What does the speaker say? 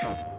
Oh.